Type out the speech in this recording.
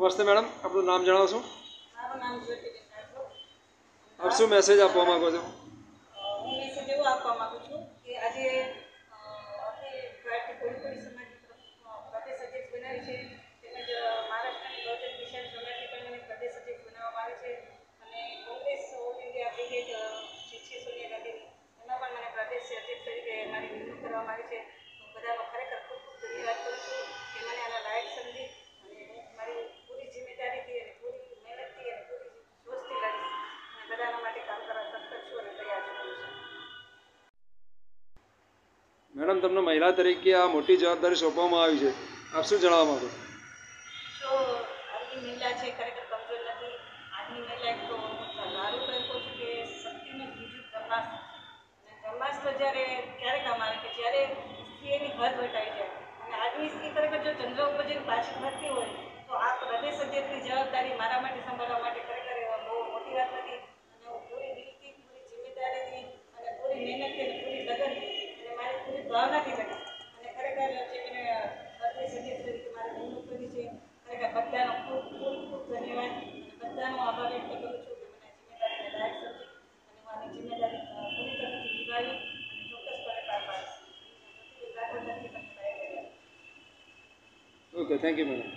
નમસ્તે મેડમ આપણું નામ જણાવશો? આપ શું મેસેજ આપવા માંગો છો? હું મેસેજ એવો આપવા માંગુ છું કે આજે છે. જે છે સોનિયા ગાંધીની એમાં પણ મને પ્રદેશ અધ્યક્ષ તરીકે મારી નિમણૂક કરવામાં આવી છે. હું મેડમ, તમને મહિલા તરીકે આ મોટી જવાબદારી સોંપવામાં આવી છે. આપ શું જણાવવા માંગો જ્યારે ક્યારે કામ આવે કે જ્યારે સ્ત્રી એની વટાવી જાય. અને આજની સ્ત્રી ખરેખર જો ચંદ્ર ઉપર જઈને પાછી ફરતી હોય, તો આ પ્રદેશ અધ્યક્ષની જવાબદારી મારા માટે સંભાળવા માટે ખરેખર એ બહુ મોટી વાત નથી અને હું પૂરી દિલથી પૂરી જિમ્મેદારીથી અને પૂરી મહેનતથી અને પૂરી લગનથી અને મારી પૂરી ભાવનાથી લડીશ અને ખરેખર જે મને પ્રદેશ અધ્યક્ષ તરીકે મારે નિમણૂક કરી છે ખરેખર બધાનો ખૂબ ખૂબ ખૂબ ધન્યવાદ. બધાનો આભાર વ્યક્ત કરું છું કે મને જિમ્મેદારીને લાયક સમજી અને હું આની જિમ્મેદારી અ, પૂરી તરીકે નિભાવી અને ચોક્કસપણે પાર પાડીશ. Okay thank you madam